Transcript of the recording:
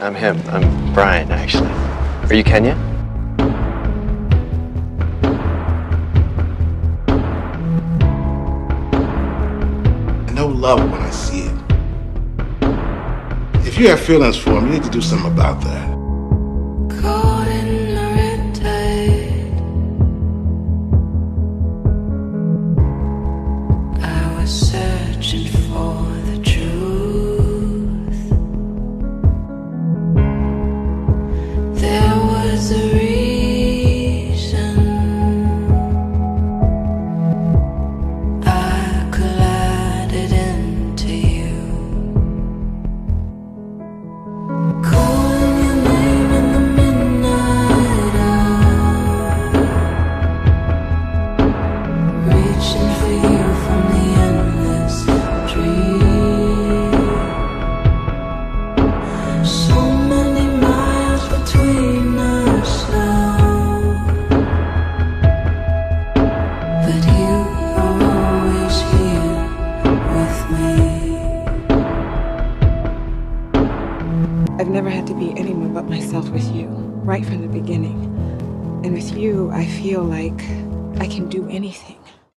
I'm him. I'm Brian, actually. Are you Kenya? I know love when I see it. If you have feelings for him, you need to do something about that. I've never had to be anyone but myself with you, right from the beginning. And with you, I feel like I can do anything.